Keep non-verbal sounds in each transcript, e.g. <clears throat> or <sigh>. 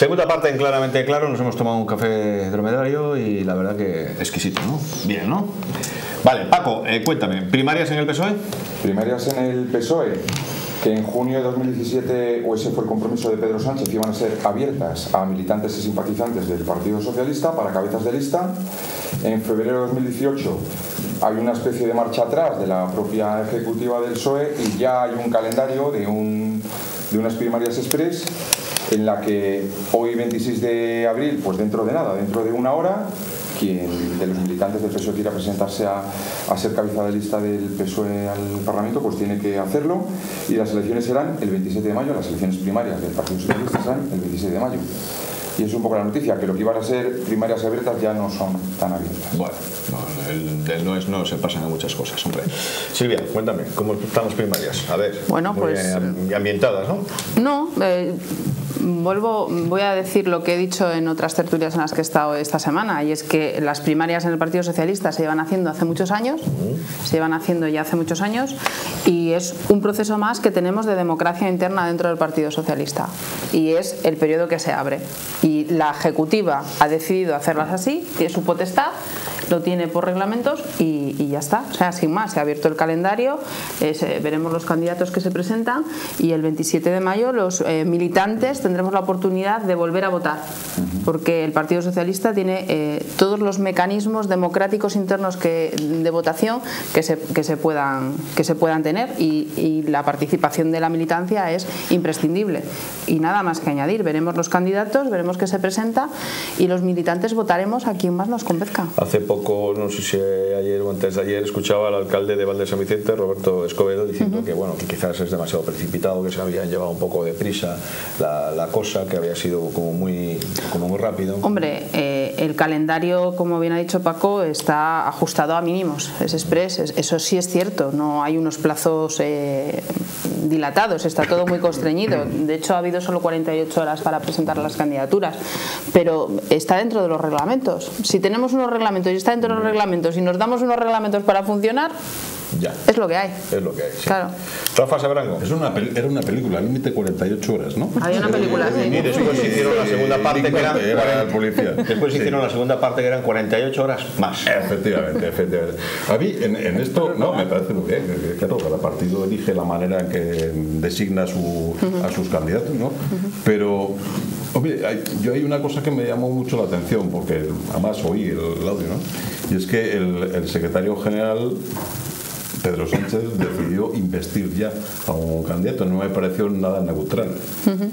Segunda parte en Claramente Claro, nos hemos tomado un café dromedario y la verdad que exquisito, ¿no? Bien, ¿no? Vale, Paco, eh, cuéntame, ¿primarias en el PSOE? Primarias en el PSOE, que en junio de 2017, o ese fue el compromiso de Pedro Sánchez, iban a ser abiertas a militantes y simpatizantes del Partido Socialista para cabezas de lista. En febrero de 2018 hay una especie de marcha atrás de la propia ejecutiva del PSOE y ya hay un calendario de, un, de unas primarias express en la que hoy 26 de abril, pues dentro de nada, dentro de una hora, quien de los militantes del PSOE quiera presentarse a, a, ser cabeza de lista del PSOE al Parlamento, pues tiene que hacerlo. Y las elecciones serán el 27 de mayo, las elecciones primarias del Partido Socialista serán el 26 de mayo. Y es un poco la noticia, que lo que iban a ser primarias abiertas ya no son tan abiertas. Bueno, no, el, del no es no se pasan a muchas cosas, hombre. Silvia, cuéntame, ¿cómo están las primarias? A ver, bueno, pues, muy ambientadas, ¿no? No, eh, vuelvo, voy a decir lo que he dicho en otras tertulias en las que he estado esta semana, y es que las primarias en el Partido Socialista se llevan haciendo hace muchos años, se llevan haciendo ya hace muchos años, y es un proceso más que tenemos de democracia interna dentro del Partido Socialista, y es el periodo que se abre. Y la Ejecutiva ha decidido hacerlas así, tiene su potestad, lo tiene por reglamentos y, y ya está. O sea, sin más, se ha abierto el calendario, eh, se, veremos los candidatos que se presentan y el 27 de mayo los eh, militantes tendremos la oportunidad de volver a votar, porque el Partido Socialista tiene eh, todos los mecanismos democráticos internos que, de votación que se, que se, puedan, que se puedan tener y, y la participación de la militancia es imprescindible. Y nada más que añadir, veremos los candidatos, veremos qué se presenta y los militantes votaremos a quien más nos convenzca. Hace poco, no sé si ayer o antes de ayer, escuchaba al alcalde de Valde San Vicente, Roberto Escobedo, diciendo uh -huh. que bueno que quizás es demasiado precipitado, que se habían llevado un poco de prisa la, la cosa, que había sido como muy, como muy rápido. Hombre, eh, el calendario, como bien ha dicho Paco, está ajustado a mínimos, es express, es, eso sí es cierto, no hay unos plazos eh, dilatados, está todo muy constreñido. De hecho, ha habido solo 48 horas para presentar las candidaturas, pero está dentro de los reglamentos. Si tenemos unos reglamentos y está dentro de los reglamentos y nos damos unos reglamentos para funcionar, ya. Es lo que hay. Es lo que hay. Sí. Claro. Rafa Sabrango. Es una era una película, límite 48 horas, ¿no? Había una película, sí. Y después hicieron la segunda parte que eran. Era el policía. Después hicieron la segunda parte que eran 48 horas más. Efectivamente, efectivamente. A mí, en, en esto, no, me parece muy bien. Que, claro, cada partido elige la manera en que designa su, a sus candidatos, ¿no? Pero Hombre, yo hay una cosa que me llamó mucho la atención, porque además oí el, audio, ¿no? Y es que el secretario general Pedro Sánchez decidió investir ya a un candidato, no me pareció nada neutral. Uh -huh.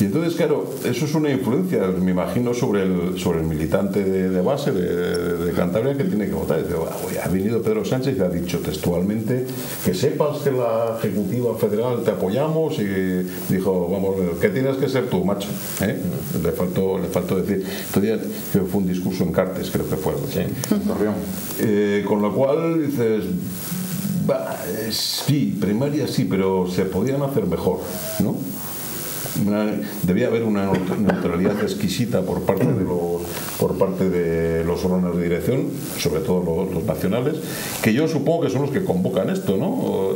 Y entonces, claro, eso es una influencia, me imagino, sobre el, sobre el militante de, de base de, de, Cantabria que tiene que votar. Dice, bueno, ha venido Pedro Sánchez y ha dicho textualmente que sepas que la Ejecutiva Federal te apoyamos y dijo, vamos, ¿qué tienes que ser tú, macho? ¿Eh? Le, faltó, le faltó decir. Que fue un discurso en Cartes, creo que fue. Sí. Eh, con lo cual dices, sí, primaria sí, pero se podían hacer mejor, ¿no? Una, debía haber una neutralidad exquisita por parte de los por parte de los órganos de dirección, sobre todo los, los nacionales, que yo supongo que son los que convocan esto, ¿no?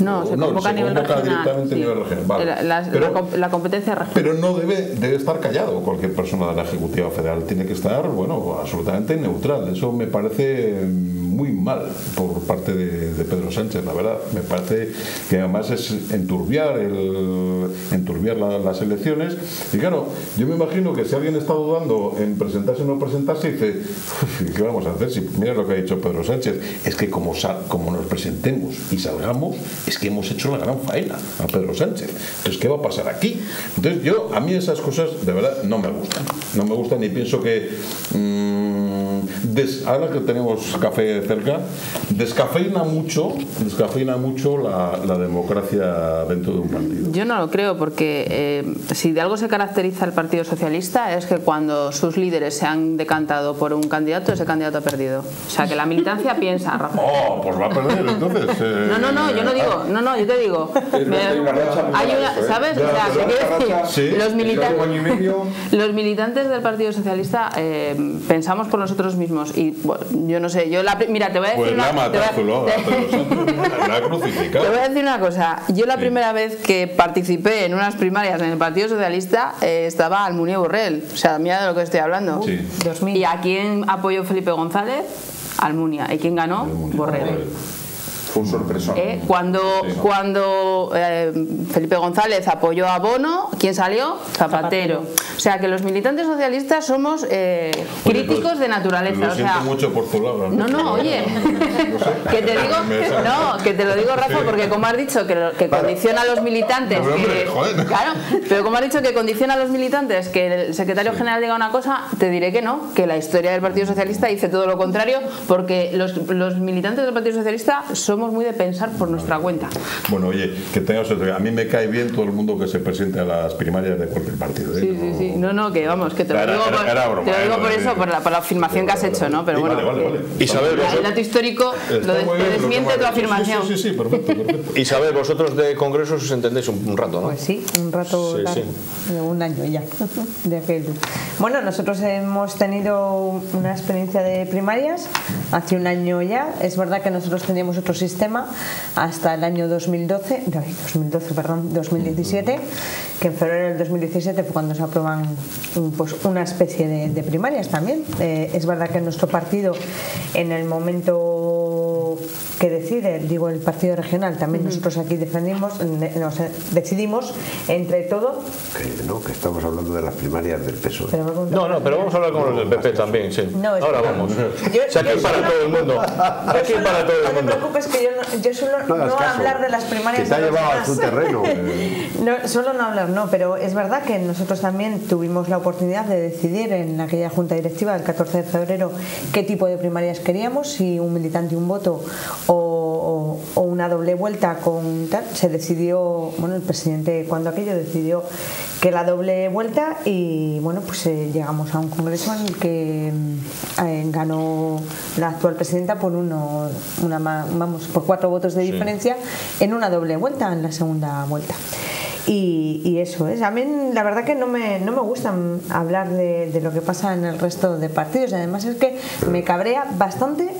No, se convoca, no, convoca regional, directamente sí. a nivel regional. Vale. La, la, pero, la, la, competencia regional. Pero no debe, debe estar callado cualquier persona de la Ejecutiva Federal. Tiene que estar, bueno, absolutamente neutral. Eso me parece muy mal por parte de, Pedro Sánchez, la verdad. Me parece que además es enturbiar, el, enturbiar la, las elecciones. Y claro, yo me imagino que si alguien está dudando en presentarse o no presentarse, dice, ¿qué vamos a hacer? Si mira lo que ha dicho Pedro Sánchez, es que como, como nos presentemos y salgamos, es que hemos hecho la gran faena a Pedro Sánchez. Entonces, ¿qué va a pasar aquí? Entonces, yo, a mí esas cosas de verdad no me gustan. No me gustan y pienso que... Mmm, des, ahora que tenemos café cerca, descafeina mucho, descafeina mucho la, la, democracia dentro de un partido. Yo no lo creo, porque eh, si de algo se caracteriza el Partido Socialista es que cuando sus líderes se han decantado por un candidato, ese candidato ha perdido. O sea, que la militancia <laughs> piensa, Rafa. Oh, pues va a perder entonces. Eh, no, no, no, yo no digo, no, no, yo te digo. Me, hay una, ¿sabes? Ya, o sea, pero decir, sí, los, militantes, <laughs> los militantes del Partido Socialista eh, pensamos por nosotros mismos mismos. Y bueno, yo no sé, yo la, mira, te voy a decir Pues la una, te voy a- matas tú, lo la ha crucificado. te voy a decir una cosa. Yo la Sí. primera vez que participé en unas primarias en el Partido Socialista eh, estaba Almunia Burrell. O sea, mira de lo que estoy hablando. Sí. 2000. ¿Y a quién apoyó Felipe González? Almunia. ¿Y quién ganó? Borrell. Fue un sorpresón. Eh, Cuando, cuando eh, Felipe González apoyó a Bono, ¿quién salió? Zapatero. O sea que los militantes socialistas somos eh, Oye, críticos pues, de naturaleza. Lo o siento sea, mucho por tu lado. no, no, oye, que te <laughs> digo, no, que te lo digo Rafa, porque como has dicho que, condiciona a los militantes, Pero, hombre, que, joder. claro, pero como has dicho que condiciona a los militantes que el secretario general diga una cosa, te diré que no, que la historia del Partido Socialista dice todo lo contrario, porque los, los militantes del Partido Socialista somos muy de pensar por nuestra cuenta. Bueno, oye, que tengas otro. A mí me cae bien todo el mundo que se presente a las primarias de cualquier partido. ¿eh? Sí, sí, sí. No, no, que vamos, que te lo Era- digo por, era broma, te lo digo era por eso, por la, por la afirmación que has hecho, ¿no? Pero bueno, vale, vale, que- vale. Isabel, el vosotros, dato histórico lo, des- bien desmiente tu afirmación. Sí, sí, sí, sí, perfecto, perfecto. Isabel, vosotros de congresos os entendéis un, un rato, ¿no? Pues sí, un rato Sí, largo, sí. eh, un año ya. <laughs> de aquel. Bueno, nosotros hemos tenido una experiencia de primarias hace un año ya. Es verdad que nosotros teníamos otro sistema hasta el año 2012, ay, 2012, perdón, 2017, que en febrero del 2017 fue cuando se aprueban pues, una especie de, de primarias también. Eh, es verdad que nuestro partido en el momento que decide, digo el partido regional, también nosotros aquí defendimos, ne- no, o sea, decidimos entre todo. Que no, que estamos hablando de las primarias del PSOE. No, no, pero vamos a hablar con los del PP también, sí. No, Ahora vamos. Yo- o sea, yo hay para solo- todo el mundo. <laughs> Aquí para todo el No te mundo. preocupes que yo, no, yo solo No hablar de las primarias. Que te ha llevado a su terreno. No, solo no hablar, no, pero es verdad que nosotros también tuvimos la oportunidad de decidir en aquella junta directiva del 14 de febrero qué tipo de primarias queríamos, si un militante y un voto o, o- o una doble vuelta con tal. Se decidió, bueno, el presidente cuando aquello decidió que la doble vuelta y bueno, pues eh, llegamos a un congreso en el que mm, eh, ganó la actual presidenta por uno, una, vamos, por cuatro votos de diferencia en una doble vuelta, en la segunda vuelta. Y, y eso es. A mí la verdad que no me, no me gusta mm, hablar de, de lo que pasa en el resto de partidos. Y además es que me cabrea bastante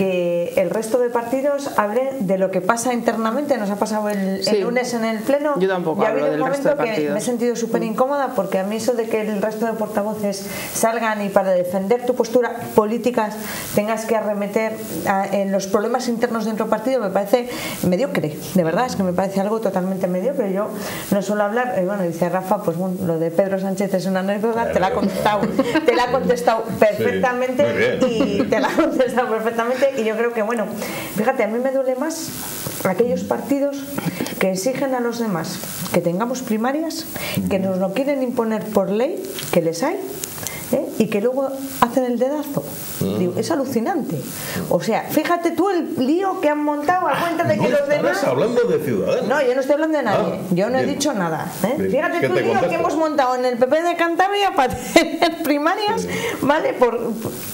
que el resto de partidos hablen de lo que pasa internamente. Nos ha pasado el, lunes en el pleno. Yo tampoco y ha hablo habido un del resto de momento que partidos. me he sentido súper incómoda porque a mí eso de que el resto de portavoces salgan y para defender tu postura política tengas que arremeter a- en los problemas internos dentro del partido me parece mediocre, de verdad, es que me parece algo totalmente mediocre. Yo no suelo hablar, eh, bueno, dice Rafa, pues bueno, lo de Pedro Sánchez es una anécdota, te la ha contestado, te la ha contestado perfectamente y te la ha contestado perfectamente y yo creo que bueno, fíjate, a mí me duele más aquellos partidos que exigen a los demás que tengamos primarias, que nos lo quieren imponer por ley, que les hay, ¿eh? y que luego hacen el dedazo. Digo, es alucinante. O sea, fíjate tú el lío que han montado a cuenta de que No los demás... hablando de ciudadanos. No, yo no estoy hablando de nadie. Ah, yo no he dicho nada. ¿eh? Fíjate ¿Qué tú el lío que hemos montado en el PP de Cantabria <laughs> para tener primarias, ¿vale? Por,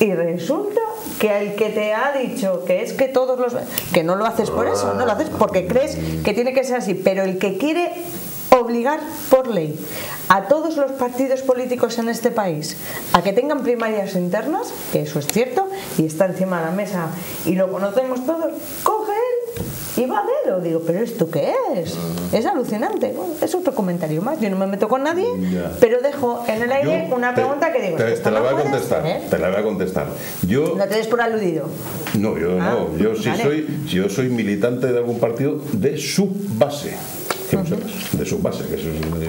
y resulta que el que te ha dicho que es que todos los... que no lo haces por eso, no lo haces porque crees que tiene que ser así, pero el que quiere obligar por ley a todos los partidos políticos en este país a que tengan primarias internas, que eso es cierto, y está encima de la mesa y lo conocemos todos, coge él y va a verlo. Digo, ¿pero esto qué es? Es alucinante. Bueno, es otro comentario más. Yo no me meto con nadie, Ya. pero dejo en el aire Yo una te- pregunta que digo, Te, la no voy a contestar. ¿eh? Te la voy a contestar. Yo. No te des por aludido. No, yo Ah, no. Yo sí vale. soy, yo soy militante de algún partido de su base. De su base, que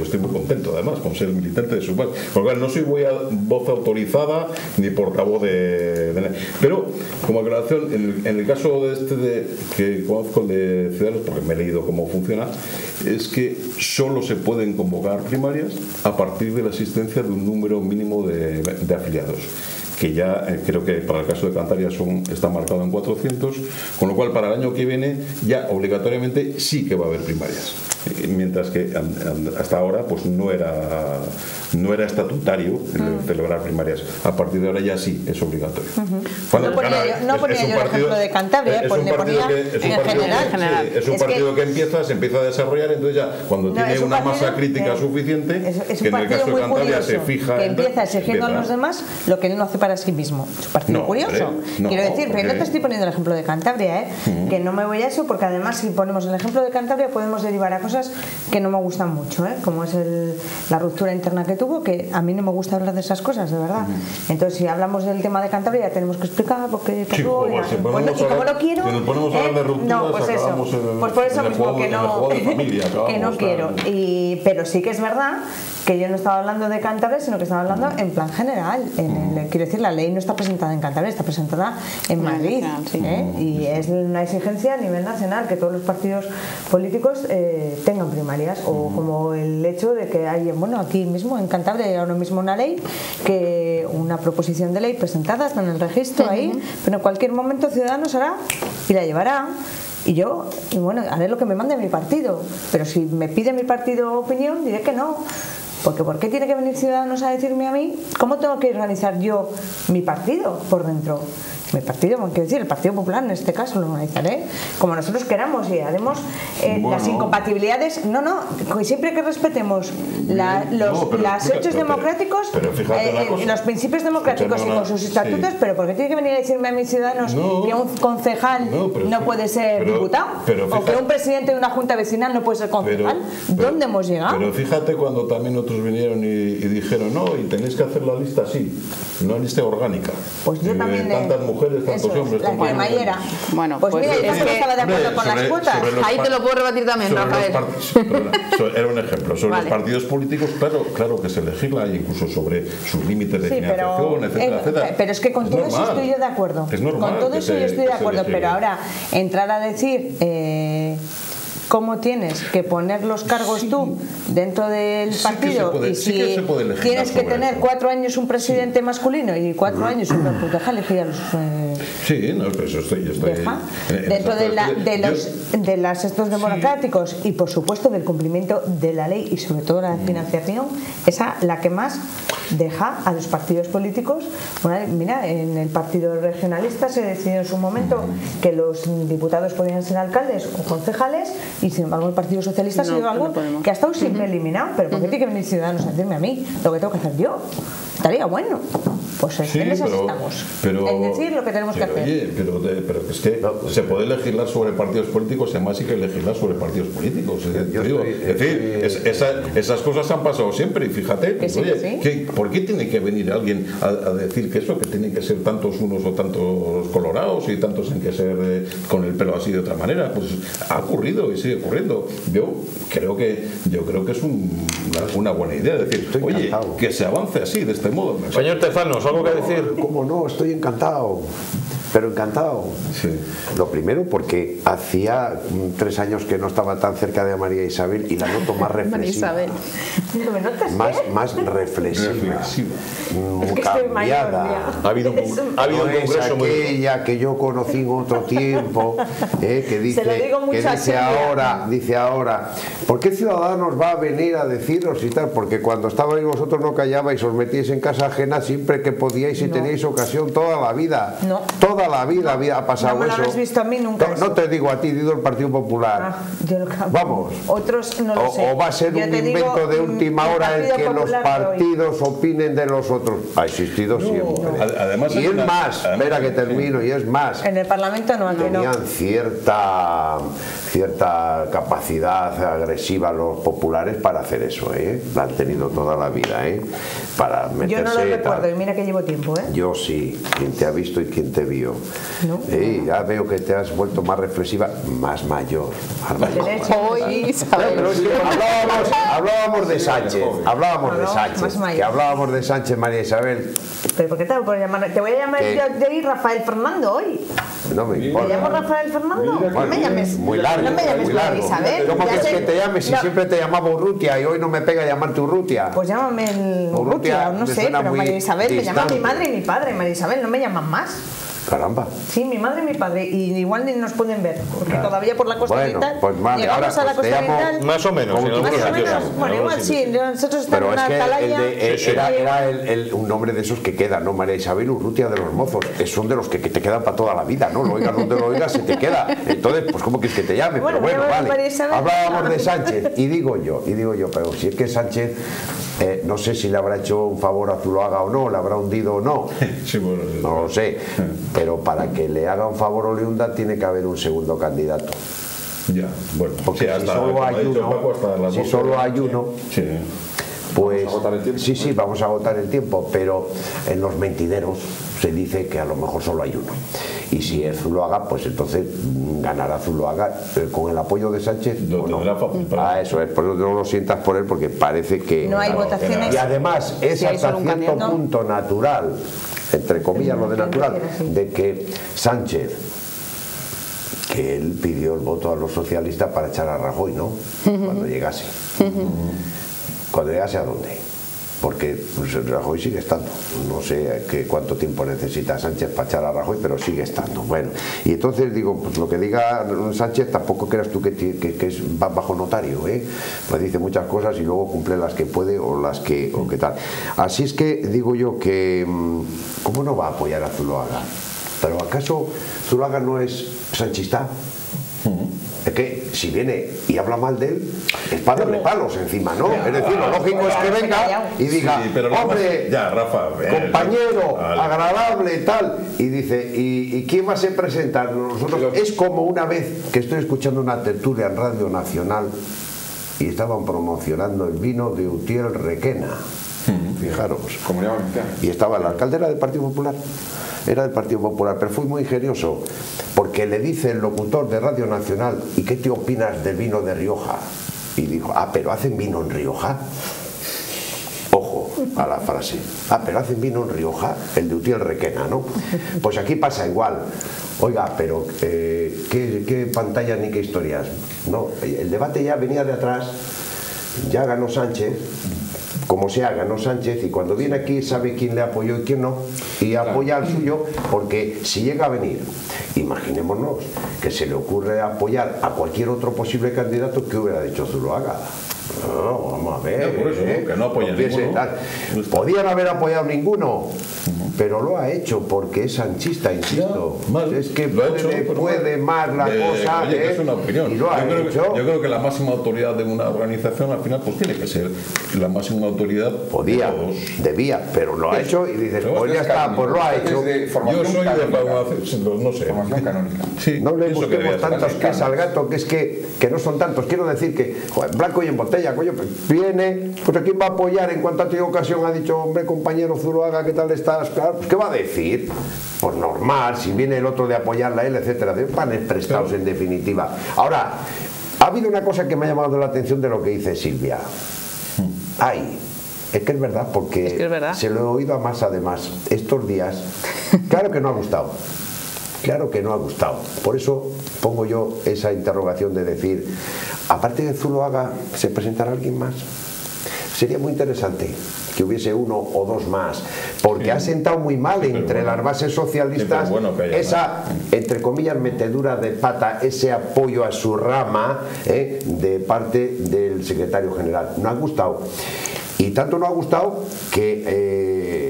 estoy muy contento además con ser militante de su base. Porque no soy voz autorizada ni portavoz de, de. Pero como aclaración, en el, caso de este de, que conozco de Ciudadanos, porque me he leído cómo funciona, es que solo se pueden convocar primarias a partir de la existencia de un número mínimo de afiliados que ya eh, creo que para el caso de Cantabria son, está marcado en 400, con lo cual para el año que viene ya obligatoriamente sí que va a haber primarias. eh, mientras que hasta ahora pues no era no era estatutario el Mm. celebrar primarias. A partir de ahora ya sí es obligatorio. Bueno, No ponía claro, yo- no ponía yo el ejemplo de Cantabria, es pues un partido que- es un en partido general. que- General. sí, es un Es que- partido que empieza, se empieza a desarrollar, entonces ya cuando No, tiene un una masa partido crítica que- suficiente, que en el partido caso de Cantabria curioso se fija que empieza exigiendo a los demás lo que él no hace para sí mismo. Es un partido No, curioso. hombre, no, Quiero decir, pero no porque- te estoy poniendo el ejemplo de Cantabria, ¿eh? que no me voy a eso porque además si ponemos el ejemplo de Cantabria podemos derivar a cosas que no me gustan mucho, ¿eh? como es el- la ruptura interna que tuvo, que a mí no me gusta hablar de esas cosas, de verdad. Entonces, si hablamos del tema de Cantabria, ya tenemos que explicar por qué Sí, y si pues y como no quiero. si nos ponemos a hablar de ¿eh? rupturas, no, pues eso. en- Pues por eso mismo juego- que no, juego de familia, <laughs> que no quiero. Y, pero sí que es verdad que yo no estaba hablando de Cantabria, sino que estaba hablando en plan general. En el- quiero decir, la ley no está presentada en Cantabria, está presentada en Madrid. sí. ¿eh? Y es una exigencia a nivel nacional que todos los partidos políticos eh, tengan primarias. O como el hecho de que hay, bueno, aquí mismo en Cantabria hay ahora mismo una ley, que una proposición de ley presentada, está en el registro ahí, pero en cualquier momento Ciudadanos hará y la llevará. Y yo, y bueno, haré lo que me mande mi partido. Pero si me pide mi partido opinión, diré que no. Porque ¿por qué tiene que venir Ciudadanos a decirme a mí cómo tengo que organizar yo mi partido por dentro? Mi partido, quiero decir, el Partido Popular en este caso lo organizaré como nosotros queramos y haremos eh, Bueno. las incompatibilidades. No, no, siempre que respetemos la- los No, pero las fíjate, hechos democráticos, pero eh, cosa. los principios democráticos y con sus estatutos, sí. pero ¿por qué tiene que venir a decirme a mis ciudadanos No. que un concejal No, puede ser diputado? o que un presidente de una junta vecinal no puede ser concejal. ¿Dónde hemos llegado? Pero fíjate cuando también otros vinieron y, y dijeron, no, y tenéis que hacer la lista así, una lista orgánica. Pues yo Eh, también. eh, Tantas mujeres, tantos eso es, hombres, La tantos cremallera. Bueno, pues, pues mira, es que- que no estaba de acuerdo con las cuotas. Ahí te lo puedo rebatir también, Rafael. <laughs> era un ejemplo. Sobre Vale. los partidos políticos, claro, claro que se legisla incluso sobre sus límites de Sí, pero, financiación, etcétera, eh, etcétera. pero es que con Es todo eso estoy yo de acuerdo. Es normal con todo eso se- yo estoy de acuerdo, pero ahora entrar a decir eh, cómo tienes que poner los cargos tú dentro del Sí que partido puede- y sí si que se puede tienes que tener eso. cuatro años un presidente masculino y cuatro años un pues deja elegir a los eh, Sí, no, pero eso estoy, yo estoy deja. en- en dentro de, la- de Yo- los de las estos democráticos y por supuesto del cumplimiento de la ley y sobre todo la financiación esa la que más deja a los partidos políticos mira en el partido regionalista se decidió en su momento que los diputados podían ser alcaldes o concejales y sin embargo el partido socialista ha sido algo que ha estado siempre eliminado pero ¿por qué tiene que venir ciudadanos a decirme a mí lo que tengo que hacer yo? Estaría bueno pues Sí, en esas pero, estamos pero- en decir lo que tenemos que hacer Oye, pero, de- pero es que se puede legislar sobre partidos políticos, además sí que legislar sobre partidos políticos. Es, decir, Yo te digo, estoy- es decir, estoy- es- esa- esas cosas han pasado siempre y fíjate, pues, sí, oye, que sí. ¿qué- ¿por qué tiene que venir alguien a, a decir que eso, que tienen que ser tantos unos o tantos colorados y tantos en que ser eh, con el pelo así de otra manera? Pues ha ocurrido y sigue ocurriendo. Yo creo que yo creo que es un- una, buena idea, decir, Estoy oye, encantado. que se avance así, de este modo. Señor Tezanos, ¿algo que decir? ¿Cómo no? Estoy encantado. Pero encantado. Sí. Lo primero porque hacía tres años que no estaba tan cerca de María Isabel y la noto más <laughs> María reflexiva. Isabel. ¿No me notas? Más, más reflexiva. Reflexiva. Es que estoy mayor cambiada. Ha habido un, ha habido No un es congreso muy aquella que yo conocí en otro tiempo, eh, que dice, lo digo mucho que dice ahora, dice ahora, ¿por qué Ciudadanos va a venir a deciros y tal? Porque cuando estabais vosotros no callabais, os metíais en casa ajena siempre que podíais y teníais ocasión toda la vida. No. Toda la vida había pasado No me lo eso. habéis visto a mí nunca No, no te digo a ti, digo el Partido Popular. Ah, yo no- Vamos. Otros no lo O, sé. o va a ser Yo un digo, invento de mm, última el hora el Partido que los hoy. partidos opinen de los otros. Ha existido siempre. Ad- además y es una- más, además- espera que termino, y es más. En el Parlamento no, no. Tenían cierta, cierta capacidad agresiva los populares para hacer eso, ¿eh? La han tenido toda la vida, ¿eh? Para meterse Yo no lo recuerdo y mira que llevo tiempo, ¿eh? Yo sí, quien te ha visto y quien te vio. No. Eh, ya veo que te has vuelto más reflexiva, más mayor. más mayor. Tenés- Hoy, hablábamos, hablábamos de Sánchez, hablábamos de Sánchez, que hablábamos de Sánchez María Isabel, ¿Pero por qué te voy a llamar? Te voy a llamar yo, yo y Rafael Fernando hoy. no me ¿Te importa. llamo Rafael Fernando? No me llames. Muy largo, No me llames muy largo. Isabel. ¿Cómo Ya quieres sé- que te llames si No, siempre te llamaba Urrutia y hoy no me pega llamarte Urrutia? Pues llámame el Urrutia Urrutia, no sé, pero María Isabel me llama mi madre y mi padre, María Isabel, no me llaman más. Caramba. Sí, mi madre y mi padre, y igual ni nos pueden ver, porque todavía por la costa Bueno, y tal. pues vale, llegamos ahora, a la pues costa tal. Más o menos, Como en Más o menos, bueno, igual sí, nosotros estamos Pero en es una que atalaya. era, era el- el- un nombre de esos que queda, ¿no? María Isabel Urrutia de los mozos. Es- Son de los que, que te quedan para toda la vida, ¿no? Lo oigas donde lo oigas, se te queda. Entonces, pues ¿cómo quieres que te llame? Bueno, pero bueno, vale. Hablábamos de Sánchez y digo yo, y digo yo, pero si es que Sánchez, eh, no sé si le habrá hecho un favor a Zuloaga o no, le habrá hundido o no. <laughs> Sí, bueno, No lo sé, <laughs> pero para que le haga un favor a Oleunda tiene que haber un segundo candidato. ya, bueno. Porque sí, si solo hay uno, Paco, hasta las si solo hay uno, Sí. Pues tiempo. sí, sí, vamos a agotar el tiempo, pero en los mentideros se dice que a lo mejor solo hay uno. Y si es Zuloaga, pues entonces mm, ganará Zuloaga eh, con el apoyo de Sánchez. O no. fácil para- Ah, eso es, por eso no lo sientas por él, porque parece que. No hay Claro, votaciones. Y además es Si hasta cierto candidato. punto natural, entre comillas lo de natural, de que Sánchez, que él pidió el voto a los socialistas para echar a Rajoy, ¿no? Cuando llegase. Cuando llegase a dónde. Porque Rajoy sigue estando. No sé qué, cuánto tiempo necesita Sánchez para echar a Rajoy, pero sigue estando. Bueno, y entonces digo, pues lo que diga Sánchez tampoco creas tú que, que- que es bajo notario, ¿eh? Pues dice muchas cosas y luego cumple las que puede o las que, o qué tal. Así es que digo yo que, mm, ¿cómo no va a apoyar a Zuloaga? ¿Pero acaso Zuloaga no es sanchista? Es que si viene y habla mal de él, es para darle palos encima, ¿no? Es decir, lo lógico es que venga y diga, Sí, pero lo hombre, más- ya, Rafa, compañero, vale. agradable, tal. Y dice, ¿y, y quién más se presenta? Nosotros, es como una vez que estoy escuchando una tertulia en Radio Nacional y estaban promocionando el vino de Utiel Requena. Fijaros. Comunidad Valenciana. Y estaba el alcalde era del Partido Popular. Era del Partido Popular, pero fue muy ingenioso, porque le dice el locutor de Radio Nacional, ¿y qué te opinas del vino de Rioja? Y dijo, ah, pero hacen vino en Rioja. Ojo a la frase. Ah, pero hacen vino en Rioja, el de Utiel Requena, ¿no? <laughs> Pues aquí pasa igual. Oiga, pero eh, ¿qué, qué pantalla ni qué historias? No, el debate ya venía de atrás, ya ganó Sánchez, como sea, ganó Sánchez y cuando viene aquí sabe quién le apoyó y quién no, y apoya al suyo, porque si llega a venir, imaginémonos que se le ocurre apoyar a cualquier otro posible candidato, ¿qué hubiera dicho Zuloaga? No, vamos a ver. No, por eso, ¿eh? que no piense ninguno. tal. Podían haber apoyado ninguno, pero lo ha hecho porque es sanchista, insisto. Ya, mal. Es que puede, hecho, puede más la Eh, cosa. oye, que es una opinión. Y lo ha yo, creo, hecho. que- yo creo que la máxima autoridad de una organización al final pues tiene que ser la máxima autoridad Podía, de debía, pero lo ha hecho y dices, pues ya es está, pues lo ha hecho. de Yo soy de canónica. farmacia- no sé. Formación canónica. Sí, No le busquemos tantos pies al gato, que es que, que no son tantos. Quiero decir que, joder, blanco y en botella, coño, pues viene, pues a quién va a apoyar en cuanto ha tenido ocasión, ha dicho, hombre, compañero Zuloaga, ¿qué tal estás? Claro, pues ¿qué va a decir? Pues normal, si viene el otro de apoyarla a él, etcétera, de panes prestados en definitiva. Ahora, ha habido una cosa que me ha llamado la atención de lo que dice Silvia. Ay, es que es verdad, porque Es que es verdad. se lo he oído a más además estos días. Claro que no ha gustado. Claro que no ha gustado. Por eso pongo yo esa interrogación de decir, aparte de Zuloaga, ¿se presentará alguien más? Sería muy interesante que hubiese uno o dos más, porque Sí. ha sentado muy mal Sí, entre bueno. las bases socialistas Sí, bueno esa, entre comillas, metedura de pata, ese apoyo a su rama ¿eh? de parte del secretario general. No ha gustado. Y tanto no ha gustado que eh,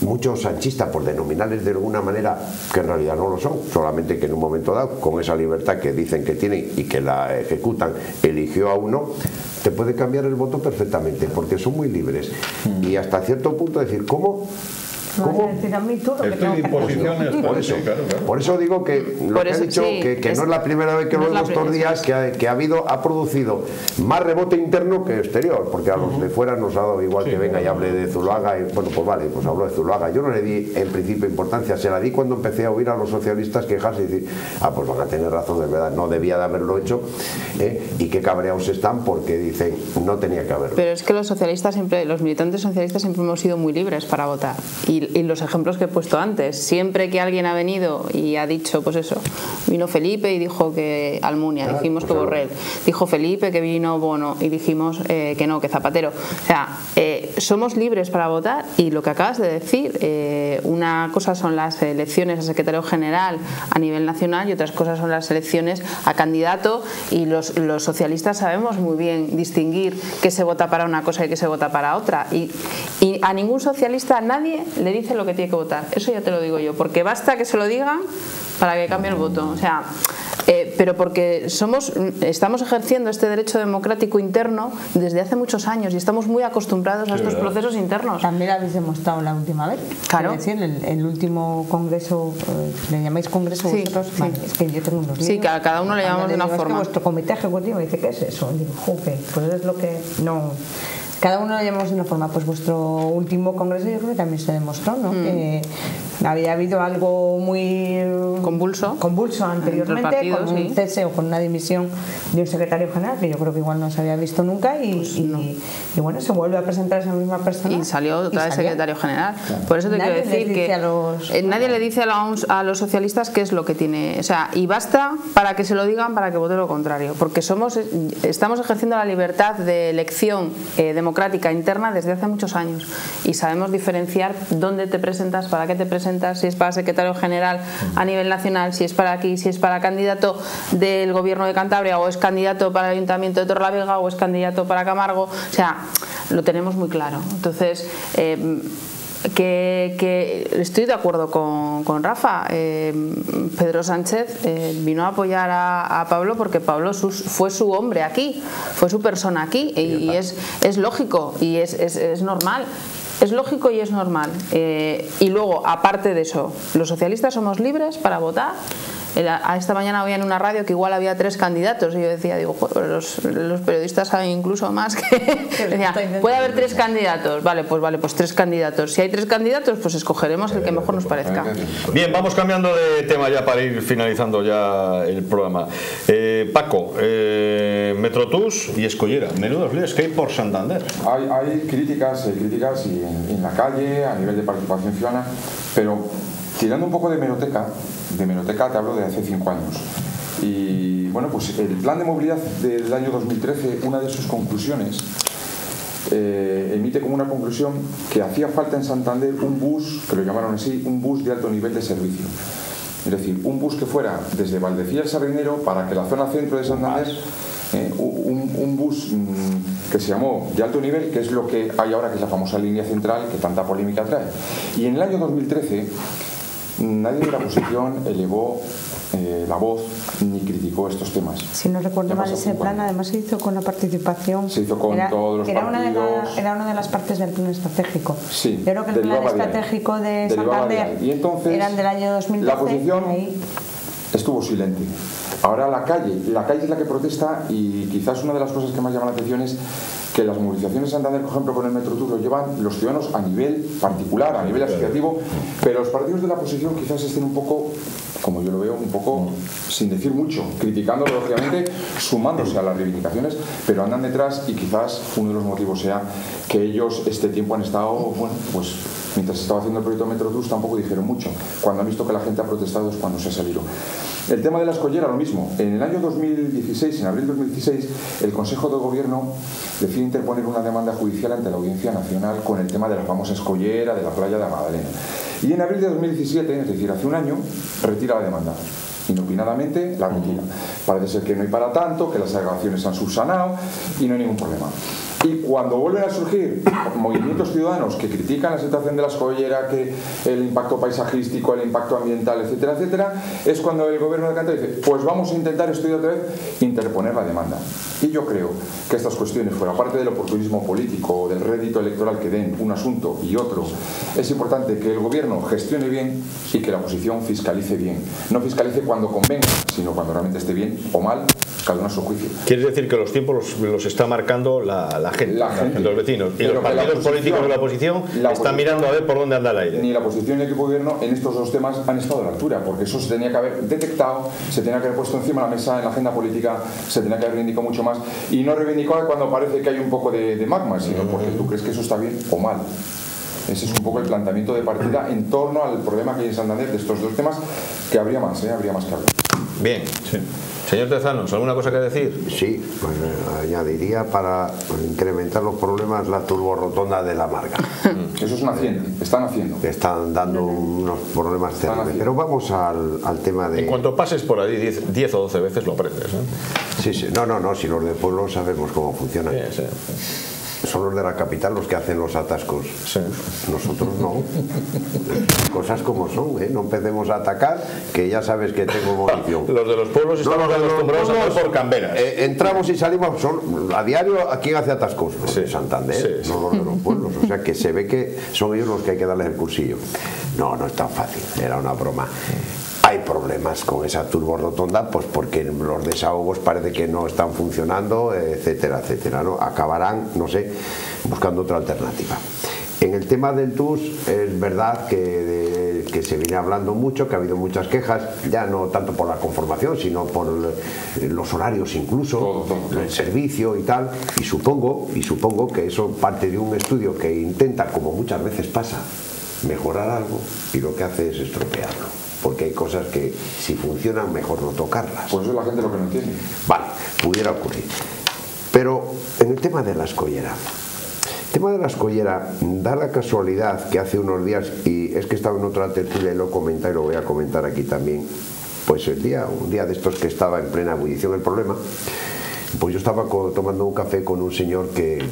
muchos sanchistas, por denominarles de alguna manera, que en realidad no lo son, solamente que en un momento dado, con esa libertad que dicen que tienen y que la ejecutan, eligió a uno, te puede cambiar el voto perfectamente, porque son muy libres. Y hasta cierto punto decir, ¿cómo? ¿Cómo? Estoy tengo en que hacer. posiciones. Por sí, eso, claro, claro. por eso digo que lo Por que ha eso, dicho, sí, que, que es- no es la primera vez que no lo la estos días, que ha, que ha habido, ha producido más rebote interno que exterior, porque a los de fuera nos ha dado igual Sí, que venga y hable de Zuluaga, y bueno, pues vale, pues habló de Zuluaga. Yo no le di en principio importancia, se la di cuando empecé a oír a los socialistas quejarse y decir, ah, pues van a tener razón, de verdad, no debía de haberlo hecho, ¿eh? y qué cabreados están porque dicen, no tenía que haberlo. Pero es que los socialistas siempre, los militantes socialistas siempre hemos sido muy libres para votar. Y y, los ejemplos que he puesto antes. Siempre que alguien ha venido y ha dicho, pues eso, vino Felipe y dijo que Almunia, dijimos que Borrell, dijo Felipe que vino Bono y dijimos eh, que no, que Zapatero. O sea, eh, somos libres para votar y lo que acabas de decir, eh, una cosa son las elecciones a secretario general a nivel nacional y otras cosas son las elecciones a candidato y los, los socialistas sabemos muy bien distinguir qué se vota para una cosa y qué se vota para otra. Y, y a ningún socialista, nadie le dice lo que tiene que votar. Eso ya te lo digo yo, porque basta que se lo digan para que cambie el voto. O sea, eh, pero porque somos, estamos ejerciendo este derecho democrático interno desde hace muchos años y estamos muy acostumbrados a estos procesos internos. También lo habéis demostrado la última vez. Claro. Es decir, el, el último congreso, eh, ¿le llamáis congreso Sí, vosotros? sí. Vale, es que yo tengo unos Sí, libros. cada- cada uno le llamamos de una digo, es que forma. vuestro comité ejecutivo dice, ¿qué es eso? Y digo, jope, pues es lo que no... Cada uno lo llamamos de una forma. Pues vuestro último congreso yo creo que también se demostró, Mm. ¿no? Que había habido algo muy Convulso. convulso anteriormente partidos, con un sí. cese o con una dimisión de un secretario general que yo creo que igual no se había visto nunca y, y- y bueno se vuelve a presentar esa misma persona Pues Y salió otra vez secretario general. Por eso te Nadie quiero decir que a los- eh, nadie le dice a los, a los socialistas qué es lo que tiene. O sea, y basta para que se lo digan para que vote lo contrario. Porque somos, estamos ejerciendo la libertad de elección eh, democrática interna desde hace muchos años. Y sabemos diferenciar dónde te presentas, para qué te presentas, si es para secretario general a nivel nacional, si es para aquí, si es para candidato del gobierno de Cantabria o es candidato para el ayuntamiento de Torlavega o es candidato para Camargo. O sea, lo tenemos muy claro. Entonces, eh, que, que estoy de acuerdo con, con Rafa. Eh, Pedro Sánchez eh, vino a apoyar a, a Pablo porque Pablo fue su hombre aquí, fue su persona aquí y, y es, es lógico y es, es- es normal. Es lógico y es normal. Eh, y luego, aparte de eso, los socialistas somos libres para votar. A esta mañana había en una radio que igual había tres candidatos y yo decía, digo, "Joder, pero los, los periodistas saben incluso más que... <laughs> Decía, puede haber tres candidatos, vale, pues vale, pues tres candidatos. Si hay tres candidatos, pues escogeremos el que mejor nos parezca. Bien, vamos cambiando de tema ya para ir finalizando ya el programa. Eh, Paco, eh, Metrotus y Escollera, menudos líos que hay por Santander. Hay, hay críticas, hay críticas y en, en la calle, a nivel de participación ciudadana, pero tirando un poco de meroteca, de meroteca te hablo de hace cinco años. Y bueno, pues el plan de movilidad del año 2013, una de sus conclusiones, eh, emite como una conclusión que hacía falta en Santander un bus, que lo llamaron así, un bus de alto nivel de servicio. Es decir, un bus que fuera desde Valdecía al Sardinero para que la zona centro de Santander, eh, un, un bus mm, que se llamó de alto nivel, que es lo que hay ahora, que es la famosa línea central que tanta polémica trae. Y en el año 2013 nadie de la oposición elevó eh, la voz ni criticó estos temas. Si no recuerdo mal, ese plan años. además se hizo con la participación. Se hizo con todos los era Una de la- partidos. era una de las partes del plan estratégico. Sí, Yo creo que el plan estratégico de Santander. Y entonces, eran del año 2012. La oposición ahí- estuvo silente. Ahora la calle, la calle es la que protesta y quizás una de las cosas que más llama la atención es que las movilizaciones de Santander, por ejemplo, con el Metro Tour lo llevan los ciudadanos a nivel particular, a nivel asociativo, pero los partidos de la oposición quizás estén un poco, como yo lo veo, un poco sin decir mucho, criticando lógicamente, sumándose a las reivindicaciones, pero andan detrás y quizás uno de los motivos sea que ellos este tiempo han estado, bueno, pues mientras estaba haciendo el proyecto Metro Tours tampoco dijeron mucho. Cuando han visto que la gente ha protestado es cuando se ha salido. El tema de la escollera, lo mismo. En el año 2016, en abril de 2016, el Consejo de Gobierno decide interponer una demanda judicial ante la Audiencia Nacional con el tema de la famosa escollera de la playa de la Magdalena. Y en abril de 2017, es decir, hace un año, retira la demanda. Inopinadamente la retira. Parece ser que no hay para tanto, que las alegaciones han subsanado y no hay ningún problema. Y cuando vuelven a surgir movimientos ciudadanos que critican la situación de la escollera, que el impacto paisajístico, el impacto ambiental, etcétera, etcétera, es cuando el gobierno de Cantabria dice, pues vamos a intentar estudiar otra vez, interponer la demanda. Y yo creo que estas cuestiones, fuera parte del oportunismo político o del rédito electoral que den un asunto y otro, es importante que el gobierno gestione bien y que la oposición fiscalice bien. No fiscalice cuando convenga, sino cuando realmente esté bien o mal, cada uno a su juicio. Quieres decir que los tiempos los, está marcando la gente, La gente. los vecinos. Y los partidos políticos de la oposición la están mirando a ver por dónde anda el aire. Ni la oposición ni el gobierno en estos dos temas han estado a la altura, porque eso se tenía que haber detectado, se tenía que haber puesto encima de la mesa en la agenda política, se tenía que haber reivindicado mucho más, y no reivindicado cuando parece que hay un poco de, de magma, sino porque tú crees que eso está bien o mal. Ese es un poco el planteamiento de partida en torno al problema que hay en Santander de estos dos temas, que habría más, ¿eh? habría más que hablar. Bien. Señor Tezanos, ¿alguna cosa que decir? Sí, pues eh, añadiría para incrementar los problemas la turborrotonda de la marca. <laughs> Eso es naciente, están haciendo. están dando unos problemas terribles. Pero vamos al, al tema de... En cuanto pases por ahí 10 10 o 12 veces lo aprendes. ¿eh? Sí, sí, no, no, no, si los del pueblo sabemos cómo funcionan. Sí, sí. Son los de la capital los que hacen los atascos. Sí. Nosotros no. Cosas como son, ¿eh? No empecemos a atacar, que ya sabes que tengo munición. Los de los pueblos No, estamos los de los acostumbrados pueblos, por camberas. eh, entramos y salimos son, a diario. ¿A quién hace atascos? Los Sí. de Santander, Sí, sí. no los de los pueblos. O sea que se ve que son ellos los que hay que darles el cursillo. No, no es tan fácil. Era una broma. Hay problemas con esa turborrotonda, pues porque los desahogos parece que no están funcionando, etcétera, etcétera. ¿no? Acabarán, no sé, buscando otra alternativa. En el tema del TUS es verdad que, de- que se viene hablando mucho, que ha habido muchas quejas, ya no tanto por la conformación, sino por el- los horarios incluso, Todo, todo, todo. el servicio y tal. Y supongo, y supongo que eso parte de un estudio que intenta, como muchas veces pasa, mejorar algo y lo que hace es estropearlo. Porque hay cosas que si funcionan mejor no tocarlas. Por eso la gente lo que no entiende. Vale, pudiera ocurrir. Pero en el tema de la escollera. El tema de la escollera da la casualidad que hace unos días, y es que estaba en otra tertulia y lo comenté y lo voy a comentar aquí también, pues el día, un día de estos que estaba en plena ebullición el problema, pues yo estaba tomando un café con un señor que,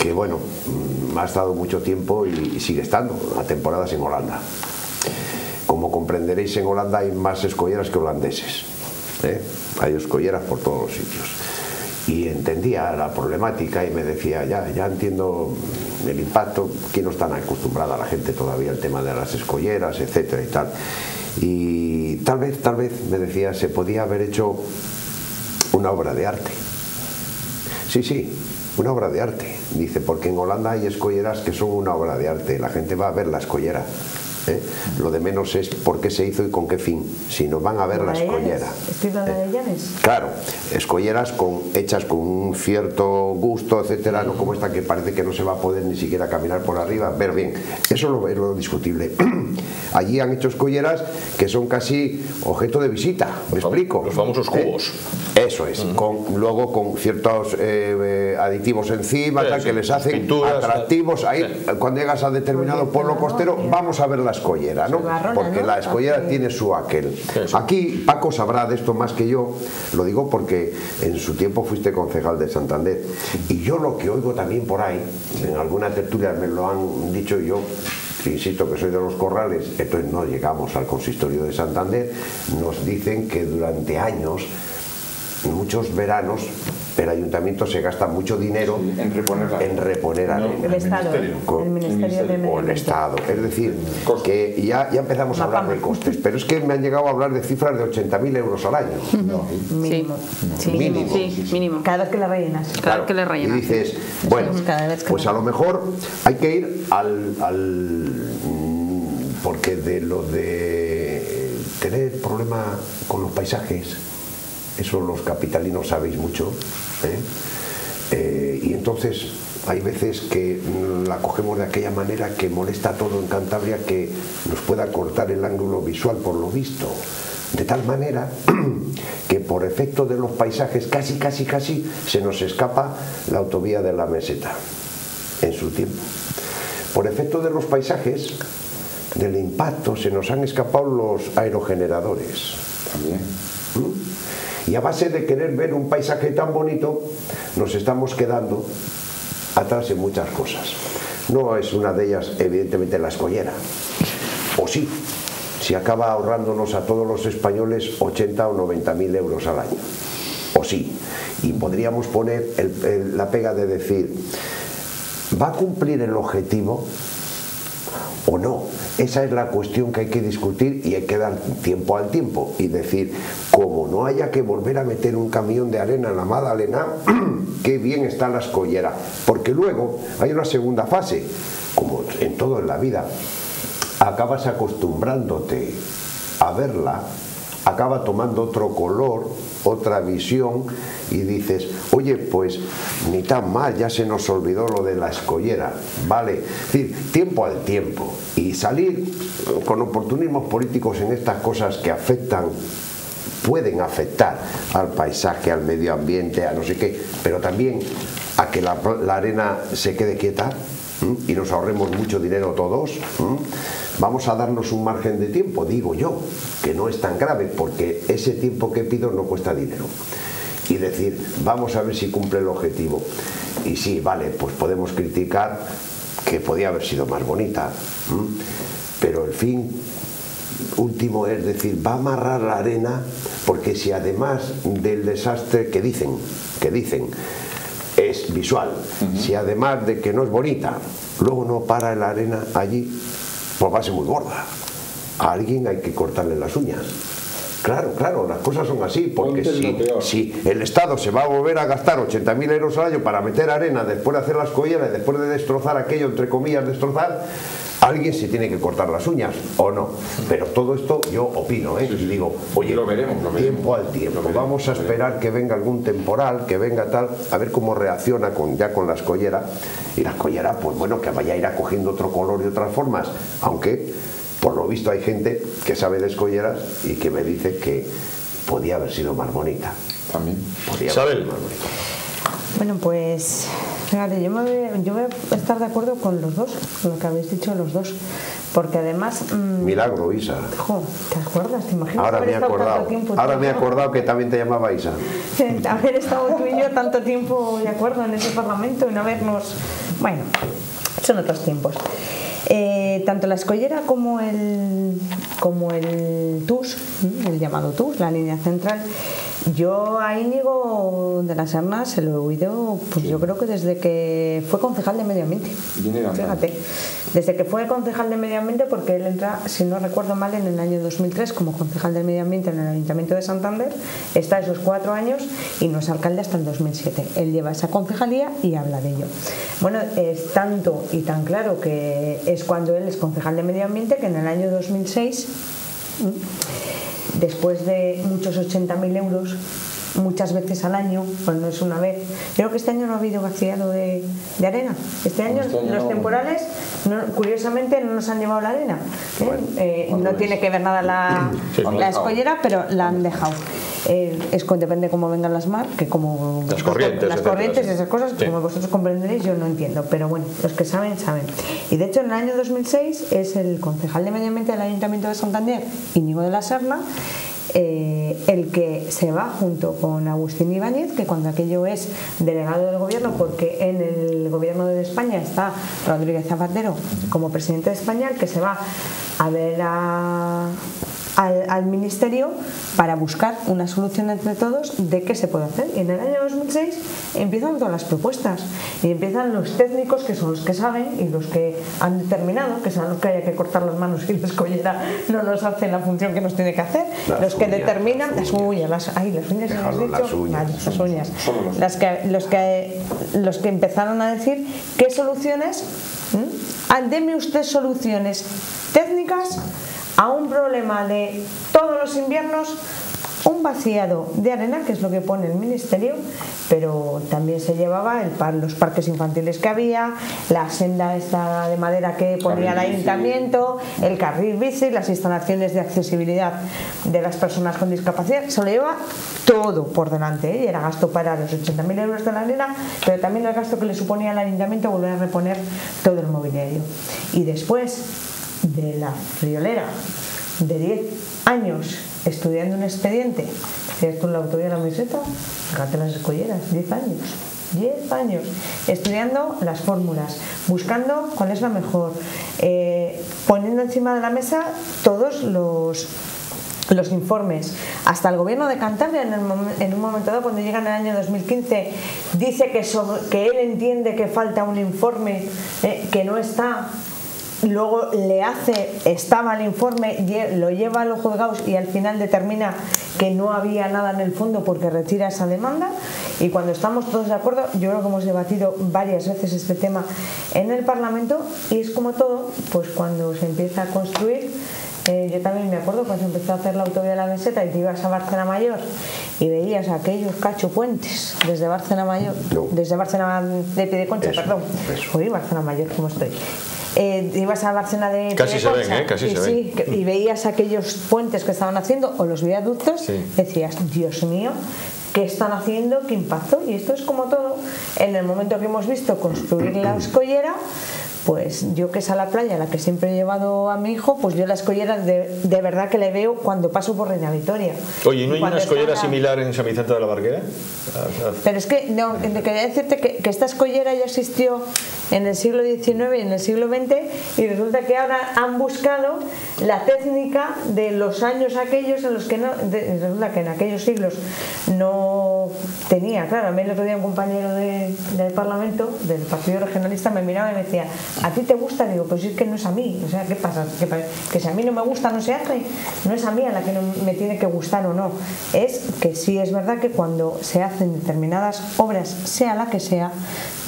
que bueno, mm, ha estado mucho tiempo y, y sigue estando, a temporadas en Holanda. Como comprenderéis, en Holanda hay más escolleras que holandeses. ¿eh? Hay escolleras por todos los sitios. Y entendía la problemática y me decía, ya, ya entiendo el impacto, que no están acostumbrada la gente todavía al tema de las escolleras, etcétera y tal. Y tal vez, tal vez, me decía, se podía haber hecho una obra de arte. Sí, sí, una obra de arte. Dice, porque en Holanda hay escolleras que son una obra de arte. La gente va a ver la escollera. ¿Eh? Lo de menos es por qué se hizo y con qué fin. Si no van a ver la ¿La de Llanes? escollera. ¿Estilo la de Llanes? Claro, escolleras con, hechas con un cierto gusto, etcétera, no como esta que parece que no se va a poder ni siquiera caminar por arriba. Pero bien, eso es lo, es lo discutible. <clears throat> Allí han hecho escolleras que son casi objeto de visita, ¿me explico? los famosos ¿Eh? cubos. Eso es, con, luego con ciertos eh, eh, aditivos encima Sí, tal, sí, que les hacen pinturas, atractivos. Ahí, sí. cuando llegas a determinado pueblo costero, vamos a ver la escollera, ¿no? Barrona, Porque ¿no? la escollera tiene su aquel. Aquí Paco sabrá de esto más que yo, lo digo porque en su tiempo fuiste concejal de Santander y yo lo que oigo también por ahí, en alguna tertulia me lo han dicho y yo insisto que soy de los corrales, entonces no llegamos al consistorio de Santander, nos dicen que durante años, muchos veranos, el ayuntamiento se gasta mucho dinero Sí, en reponer la- en reponer No, arena. El El Estado, Ministerio. el Ministerio de Medio o el. Estado. Es decir, Costes. que ya, ya empezamos a La hablar de costes, pero es que me han llegado a hablar de cifras de 80.000 euros al año. <laughs> Mínimo. Sí, Mínimo. sí, mínimo. Cada vez que la rellenas. Cada vez que le Y rellenas. dices, bueno, pues no. a lo mejor hay que ir al, al- mm, porque de lo de tener problema con los paisajes, eso los capitalinos sabéis mucho, ¿eh? Y entonces hay veces que mm, la cogemos de aquella manera que molesta todo en Cantabria que nos pueda cortar el ángulo visual por lo visto. De tal manera <clears throat> que por efecto de los paisajes casi, casi, casi se nos escapa la autovía de la meseta en su tiempo. Por efecto de los paisajes, del impacto, se nos han escapado los aerogeneradores. También. Y a base de querer ver un paisaje tan bonito, nos estamos quedando atrás en muchas cosas. No es una de ellas, evidentemente, la escollera. O sí, si acaba ahorrándonos a todos los españoles 80 o 90 mil euros al año. O sí. Y podríamos poner la pega de decir, ¿va a cumplir el objetivo o no? Esa es la cuestión que hay que discutir y hay que dar tiempo al tiempo y decir, como no haya que volver a meter un camión de arena en la Madalena, <clears throat> qué bien está la escollera. Porque luego hay una segunda fase, como en todo en la vida, acabas acostumbrándote a verla acaba tomando otro color, otra visión y dices, oye, pues ni tan mal, ya se nos olvidó lo de la escollera, ¿vale? Es decir, tiempo al tiempo y salir con oportunismos políticos en estas cosas que afectan pueden afectar al paisaje, al medio ambiente, a no sé qué, pero también a que la, la arena se quede quieta. Y nos ahorremos mucho dinero todos. Vamos a darnos un margen de tiempo, digo yo, que no es tan grave, porque ese tiempo que pido no cuesta dinero. Y decir, vamos a ver si cumple el objetivo. Y sí, vale, pues podemos criticar que podía haber sido más bonita, pero el fin último es decir, va a amarrar la arena porque si además del desastre que dicen, que dicen, es visual, si además de que no es bonita, luego no para la arena allí, pues va a ser muy gorda. A alguien hay que cortarle las uñas. Claro, claro, las cosas son así, porque si el Estado se va a volver a gastar 80.000 euros al año para meter arena, después de hacer las colleras, después de destrozar aquello, entre comillas, destrozar, alguien se tiene que cortar las uñas, o no. Pero todo esto yo opino, ¿eh? Y digo, oye, Lo veremos, lo veremos. tiempo al tiempo, veremos, vamos a esperar que venga algún temporal, que venga tal, a ver cómo reacciona con, ya con la escollera. Y la escollera, pues bueno, que vaya a ir acogiendo otro color y otras formas, aunque por lo visto hay gente que sabe de escolleras y que me dice que podía haber sido más bonita. También. Podía haber sido más bonita. Bueno, pues fíjate, yo, me voy, yo voy a estar de acuerdo con los dos, con lo que habéis dicho los dos, porque además... mm, Milagro, Isa. jo, ¿Te acuerdas? ¿Te imaginas Ahora me he acordado. tiempo Ahora me he acordado que también te llamaba Isa. <laughs> haber estado tú y yo tanto tiempo de acuerdo en ese parlamento y no habernos. Bueno, son otros tiempos. Eh, tanto la escollera como el, como el TUS, ¿m? el llamado TUS, la línea central, yo a Íñigo de la Serna se lo he oído, pues yo creo que desde que fue concejal de Medio Ambiente. De. Fíjate, desde que fue concejal de Medio Ambiente, porque él entra, si no recuerdo mal, en el año 2003 como concejal del Medio Ambiente en el Ayuntamiento de Santander, está esos cuatro años y no es alcalde hasta el 2007. Él lleva esa concejalía y habla de ello. Bueno, es tanto y tan claro que es cuando él es concejal de Medio Ambiente que en el año 2006 después de muchos 80.000 euros, muchas veces al año, pues no es una vez. Creo que este año no ha habido vaciado de, de arena. Este año, Este año los no. temporales, no- curiosamente, no nos han llevado la arena. ¿eh? Eh, no tiene que ver nada la, Sí, la claro. escollera, pero la han dejado. Eh, es con- depende cómo vengan las mar, que como Las corrientes, las esas cosas, Sí. como vosotros comprenderéis, yo no entiendo, pero bueno, los que saben, saben. Y de hecho, en el año 2006 es el concejal de Medio Ambiente del Ayuntamiento de Santander, Íñigo de la Serna, eh, el que se va junto con Agustín Ibáñez, que cuando aquello es delegado del gobierno, porque en el gobierno de España está Rodríguez Zapatero como presidente de España, el que se va a ver a- al, al ministerio para buscar una solución entre todos de qué se puede hacer. Y en el año 2006 empiezan todas las propuestas y empiezan los técnicos que son los que saben y los que han determinado que son los que hay que cortar las manos y la escollera no nos hace la función que nos tiene que hacer. Las los que uñas, determinan las las uñas, las, ay, las uñas, ¿me has Déjalo, dicho? las uñas. Las uñas. Las Las que, los, que, los que empezaron a decir qué soluciones, ¿m? Ah, deme usted soluciones técnicas a un problema de todos los inviernos, un vaciado de arena, que es lo que pone el ministerio, pero también se llevaba el par- los parques infantiles que había, la senda esta de madera que ponía el ayuntamiento, el carril bici, las instalaciones de accesibilidad de las personas con discapacidad, se lo lleva todo por delante ¿eh? y era gasto para los 80.000 euros de la arena, pero también el gasto que le suponía al ayuntamiento volver a reponer todo el mobiliario. Y después de la friolera de 10 años estudiando un expediente, decías tú la autovía de la meseta, fíjate las escolleras, 10 años. 10 años estudiando las fórmulas, buscando cuál es la mejor, eh, poniendo encima de la mesa todos los, los informes. Hasta el gobierno de Cantabria, en, el en un momento dado, cuando llega en el año 2015, dice que, sobre- que él entiende que falta un informe eh, que no está. Luego le hace, estaba el informe, lo lleva a los juzgados y al final determina que no había nada en el fondo porque retira esa demanda. Y cuando estamos todos de acuerdo, yo creo que hemos debatido varias veces este tema en el Parlamento y es como todo, pues cuando se empieza a construir que yo también me acuerdo cuando se empezó a hacer la autovía de la meseta y te ibas a Barcelona Mayor y veías aquellos cacho puentes desde Barcelona Mayor, No. desde Barcelona de Piedeconcha, perdón. eso. Uy, Barcelona Mayor, ¿cómo estoy? Eh, ibas a Barcelona de Casi se ven, ¿eh? Casi y, se sí, que- y veías aquellos puentes que estaban haciendo o los viaductos, Sí. decías, Dios mío, ¿qué están haciendo? ¿Qué impacto? Y esto es como todo. En el momento que hemos visto construir la <clears throat> escollera, pues yo que es a la playa, la que siempre he llevado a mi hijo, pues yo la escollera de, de verdad que le veo cuando paso por Reina Victoria. Oye, ¿y no hay una escollera la- similar en San Vicente de la Barquera? Pero es que no, quería decirte que, que esta escollera ya existió en el siglo XIX y en el siglo XX y resulta que ahora han buscado la técnica de los años aquellos en los que no, de- resulta que en aquellos siglos no tenía, claro, a mí el otro día un compañero de- del Parlamento, del Partido Regionalista, me miraba y me decía, ¿a ti te gusta? Digo, pues es que no es a mí, o sea, ¿qué pasa? ¿Que, si a mí no me gusta no se hace, no es a mí a la que no me tiene que gustar o no, es que sí es verdad que cuando se hacen determinadas obras, sea la que sea,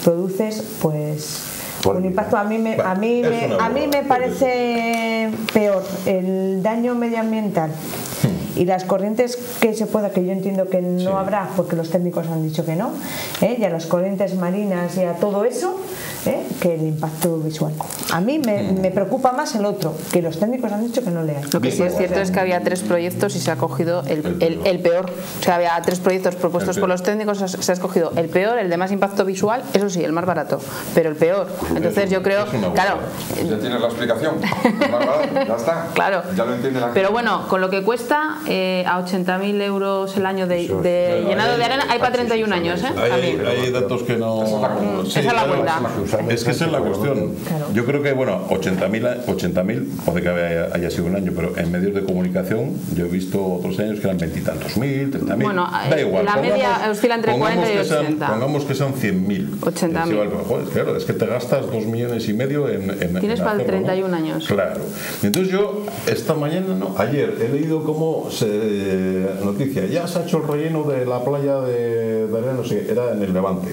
produces pues un impacto. A mí me, a mí me, a mí me parece peor el daño medioambiental y las corrientes que se pueda que yo entiendo que no habrá porque los técnicos han dicho que no ¿eh? y a las corrientes marinas y a todo eso ¿eh? que el impacto visual a mí me, me preocupa más el otro que los técnicos han dicho que no lean Lo que sí es cierto es que había tres proyectos y se ha cogido el, el- el peor. O sea, había tres proyectos propuestos por peor. los técnicos, se ha escogido el peor, el de más impacto visual, eso sí, el más barato, pero el peor. Entonces yo creo, claro, ya tienes la explicación. Ya está. <laughs> Claro. Ya lo entiende la gente. Pero bueno, con lo que cuesta eh, a 80.000 euros el año de, de llenado de arena, hay para 31 años, ¿eh? Hay, hay datos que no. Esa es la cuenta. Es que esa es la cuestión. Claro. Yo creo que, bueno, 80.000, 80.000, puede que haya, haya sido un año, pero en medios de comunicación yo he visto otros años que eran veintitantos mil, treinta mil. Bueno, da eh, igual. la media oscila entre pongamos 40 y que sean- 80. pongamos que sean 100.000. 80.000. Sí, vale, pero, joder, claro, es que te gastas dos millones y medio en. en Tienes en para el hacerlo, ¿no? 31 años. Claro. Entonces yo, esta mañana, no, ayer, he leído cómo se. Noticia, ya se ha hecho el relleno de la playa de, de arena, no sé, era en el Levante.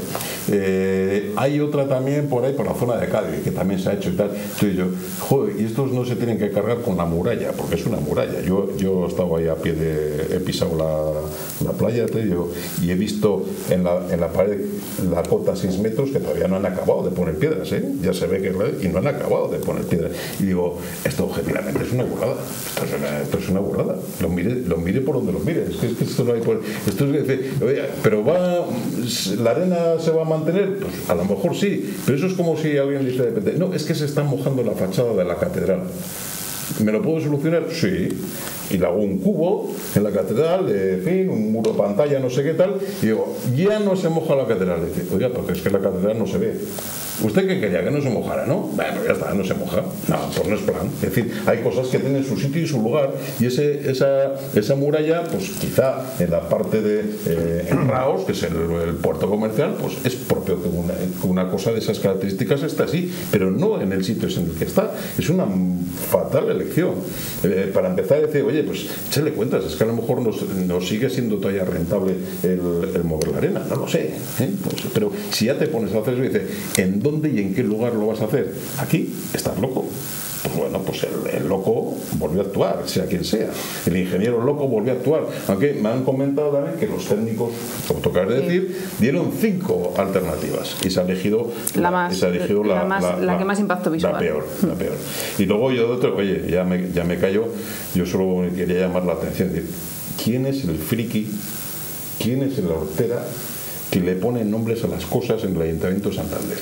Eh, hay otra también por ahí, por la zona de Cádiz, que también se ha hecho y tal. Entonces yo, joder, y estos no se tienen que cargar con la muralla, porque es una muralla. Yo, yo he estado ahí a pie de. he pisado la, la playa, te digo, y he visto en la, en la pared la cota 6 metros que todavía no han acabado de poner piedras, ¿eh? Ya se ve que. Y no han acabado de poner piedras. Y digo, esto objetivamente es una burrada. Esto es una, esto es una burrada. Lo mire, lo mire por donde lo mire. Es que, es que esto no hay por- Esto es pero va. ¿La arena se va a mantener? Pues a lo mejor sí. Pero eso es como si alguien dice de repente, no, es que se está mojando la fachada de la catedral. ¿Me lo puedo solucionar? Sí. Y le hago un cubo en la catedral, de fin, un muro pantalla, no sé qué tal, y digo, ya no se moja la catedral. Y dice, oiga, porque es que la catedral no se ve. ¿Usted qué quería? Que no se mojara, ¿no? Bueno, ya está, no se moja. No, pues no es plan. Es decir, hay cosas que tienen su sitio y su lugar, y ese, esa, esa muralla, pues quizá en la parte de eh, Raos, que es el, puerto comercial, pues es propio que una, una cosa de esas características está así, pero no en el sitio en el que está. Es una fatal elección. Eh, para empezar a decir, oye, pues échale cuentas, es que a lo mejor nos, sigue siendo todavía rentable el, mover la arena, no lo sé. ¿eh? Sé, Pero si ya te pones a hacer eso y dices, ¿en dónde y en qué lugar lo vas a hacer? Aquí, estás loco. Pues bueno, pues el, el loco volvió a actuar, sea quien sea. El ingeniero loco volvió a actuar. Aunque me han comentado también que los técnicos, como toca decir, dieron cinco alternativas y se ha elegido La más- se ha elegido la más- la que más impacto visual. La peor, la peor. Y luego yo de otro, oye, ya me, ya me callo, yo solo quería llamar la atención. decir, ¿Quién es el friki, quién es el hortera que le pone nombres a las cosas en el Ayuntamiento de Santander?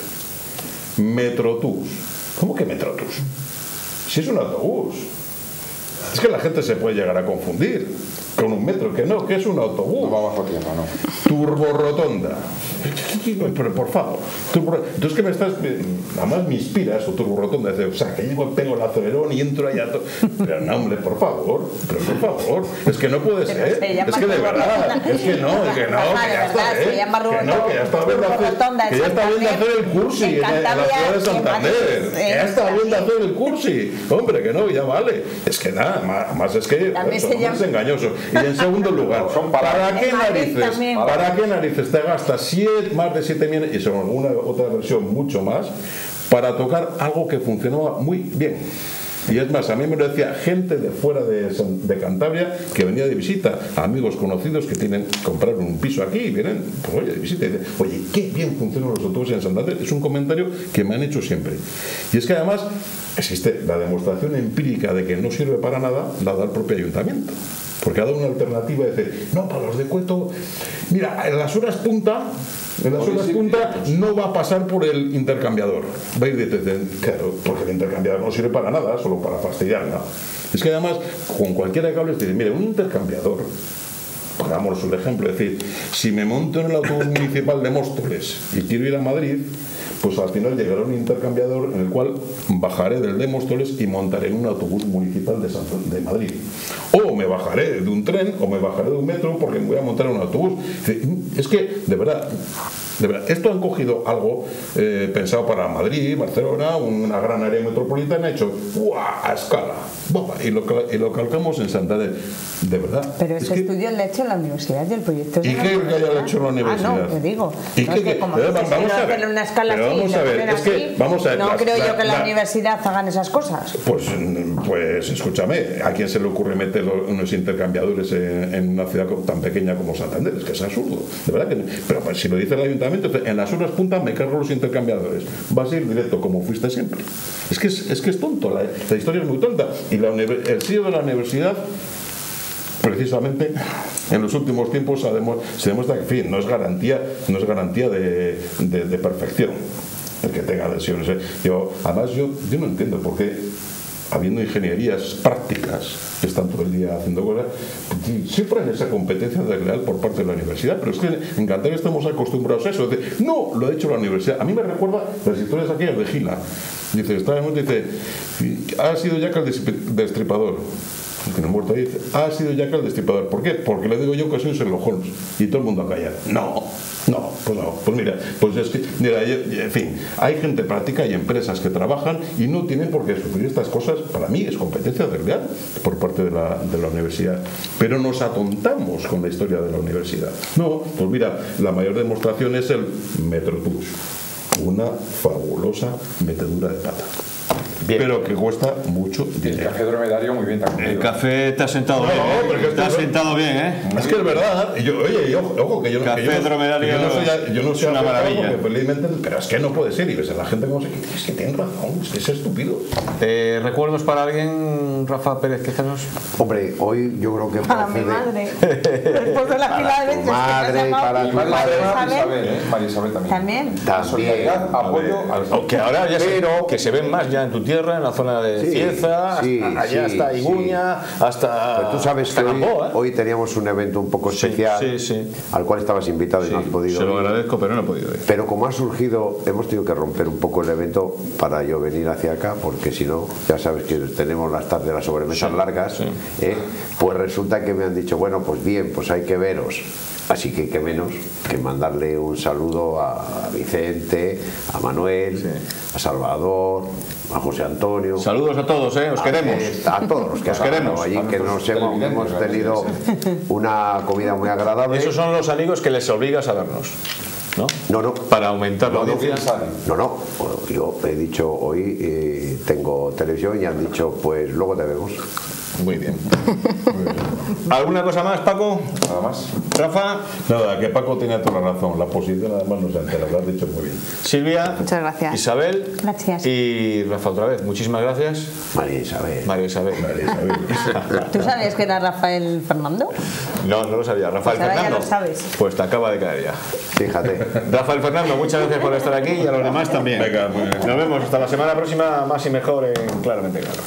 Metrotús. ¿Cómo que Metrotús? Si es un autobús. Es que la gente se puede llegar a confundir con un metro, que no, que es un No autobús. va bajo tierra, no. Turborrotonda. Pero por favor, turbo- entonces que me estás, además me inspiras o turborrotonda, o sea, que llego, pego el acelerón y entro allá, to- pero no, hombre, por favor, pero por favor, es que no puede ser, se es que de verdad, es que no, es que no, que ya está, se ¿eh? llama que no, que ya está bien de hacer, que ya está bien de hacer el cursi en la ciudad de Santander, que ya está así. hacer el cursi, hombre, que no, ya vale, es que nada, más, es que También eso, se no llama- es engañoso, y en segundo lugar, Son ¿para qué narices? también. ¿Para qué narices te gastas siete- más de 7 millones y según alguna otra versión mucho más para tocar algo que funcionaba muy bien? Y es más, a mí me lo decía gente de fuera de, de Cantabria que venía de visita, amigos conocidos que tienen compraron un piso aquí y vienen, pues oye, de visita y dicen, oye, qué bien funcionan los autobuses en Santander. Es un comentario que me han hecho siempre. Y es que además existe la demostración empírica de que no sirve para nada, la da el propio ayuntamiento. Porque ha dado una alternativa de decir, no, para los de Cueto, mira, en las horas punta, en las sí, punta no va a pasar por el intercambiador. Va a ir desde, claro, porque el intercambiador no sirve para nada, solo para fastidiarla. Es que además, con cualquiera que hables, te dice, mira, un intercambiador, pongamos el ejemplo, es decir, si me monto en el autobús municipal de Móstoles y quiero ir a Madrid, pues al final llegará un intercambiador en el cual bajaré del de Móstoles y montaré en un autobús municipal de, San- de Madrid. O me bajaré de un tren o me bajaré de un metro porque me voy a montar en un autobús. Es que, de verdad, de verdad, esto han cogido algo eh, pensado para Madrid, Barcelona, una gran área metropolitana, hecho ¡guau! a escala. ¡buah! Y lo, y lo calcamos en Santander. De verdad. Pero es ese que- estudio lo ha hecho en la universidad y el proyecto es ¿Y la qué que universidad. haya hecho en la universidad? Ah, no, te digo. ¿Y No, qué es que que- como pero dices, vamos a ver, hacen en una escala pero así y vamos a ver, ponen es que así, vamos a ver, no la- creo la- yo que la, la- universidad hagan esas cosas. Pues, pues escúchame, ¿a quién se le ocurre meter unos intercambiadores en, en una ciudad tan pequeña como Santander? Es que es absurdo, de verdad que Pero pues, si lo dice el ayuntamiento, en las horas puntas me cargo los intercambiadores. Vas a ir directo como fuiste siempre. Es que es, es que es tonto, la, historia es muy tonta. Y la el CEO de la universidad precisamente en los últimos tiempos se demuestra que fin, no es garantía, no es garantía de, de- perfección el que tenga lesiones. ¿eh? Yo, además, yo, yo no entiendo por qué, habiendo ingenierías prácticas que están todo el día haciendo cosas, siempre hay esa competencia desleal por parte de la universidad. Pero es que en Cantabria estamos acostumbrados a eso. No, lo ha hecho la universidad. A mí me recuerda las historias aquellas de Gila. Dice, está dice, ha sido Jack el despi- destripador ha muerto ahí, dice, ha sido Jack el destripador. ¿Por qué? Porque le digo yo que soy Sherlock Holmes. Y todo el mundo a callar. No, no, pues no. Pues mira, pues es que, mira, en fin, hay gente práctica y empresas que trabajan y no tienen por qué sufrir estas cosas. Para mí es competencia desleal por parte de la, de la universidad. Pero nos atontamos con la historia de la universidad. No, pues mira, la mayor demostración es el Metrobús. Una fabulosa metedura de pata. Bien. Pero que cuesta mucho El dinero. café dromedario muy bien El también. café te ha sentado No, bien, ¿eh? porque es Te ha que- sentado bien, ¿eh? Es que es verdad, yo, oye, y ojo, que yo, Café que yo, no- dromedario que yo no soy, yo no soy una maravilla. porque felizmente, pero es que no puede ser, y ves a la gente como se es que tienen razón, es que es estúpido. Eh, ¿Recuerdos para alguien, Rafa Pérez Quejanos? Hombre, hoy yo creo que Para mi madre. <laughs> Después de la fila de veces madre, para tu María padre. Isabel, Isabel. ¿eh? María Isabel también. También. También. Solidaridad, apoyo al Que ahora ya se, Pero- que se ven más ya en tu tierra, en la zona de Sí, Cieza, sí, allá hasta. Iguña, hasta. Pues tú sabes que hasta hoy, Gamboa, ¿eh? hoy teníamos un evento un poco especial al cual estabas invitado y no has podido se lo ir. agradezco, pero no he podido ir. Pero como ha surgido, hemos tenido que romper un poco el evento para yo venir hacia acá, porque si no, ya sabes que tenemos las tardes, las sobremesas largas, ¿eh? pues resulta que me han dicho, bueno, pues bien, pues hay que veros. Así que qué menos que mandarle un saludo a Vicente, a Manuel, a Salvador, a José Antonio. Saludos a todos, ¿eh? Os queremos. A todos los que <laughs> Os queremos. allí, que nos hemos, hemos tenido <laughs> una comida muy agradable. Esos son los amigos que les obligas a vernos, ¿no? No, no. Para aumentar la audiencia. No, no, yo he dicho hoy eh, tengo televisión y han dicho pues luego te vemos. Muy bien. ¿Alguna cosa más, Paco? Nada más. Rafa, Nada, que Paco tenía toda la razón, la posición además no se entera, lo has dicho muy bien. Silvia, Muchas gracias. Isabel Gracias. y Rafa otra vez. Muchísimas gracias. María Isabel. María Isabel. <laughs> ¿Tú sabías que era Rafael Fernando? No, no lo sabía. Rafael Pues ahora ya Fernando. lo sabes. Pues te acaba de caer ya. Fíjate. Rafael Fernando, muchas gracias por estar aquí y a los demás también. Venga, bien. Nos vemos hasta la semana próxima, más y mejor en Claramente Claro.